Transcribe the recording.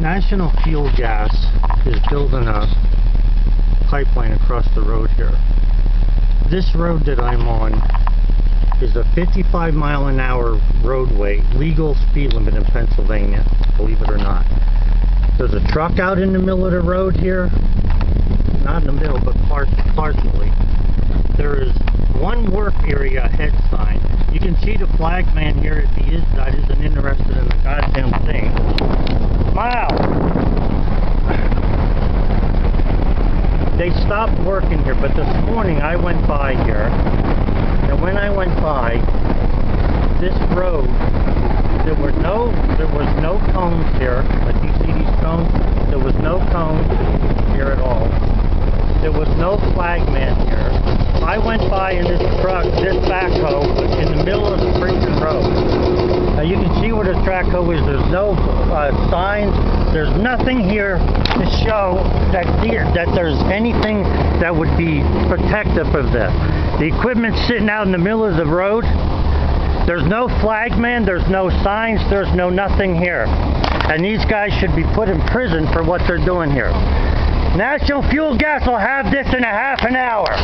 National Fuel Gas is building a pipeline across the road here. This road that I'm on is a 55 mile an hour roadway, legal speed limit in Pennsylvania, believe it or not. There's a truck out in the middle of the road here, not in the middle, but part, partially. There is one work area ahead sign. You can see the flag man here if he is that isn't interested in They stopped working here, but this morning I went by here, and when I went by, this road, there were no, there was no cones here, like you see these cones, there was no cones here at all. There was no flagman here. I went by in this truck, this backhoe, in the middle of the freaking road. Now you can see where the track. There's no uh, signs. There's nothing here to show that here that there's anything that would be protective of this. The equipment's sitting out in the middle of the road. There's no flagman. There's no signs. There's no nothing here. And these guys should be put in prison for what they're doing here. National Fuel Gas will have this in a half an hour.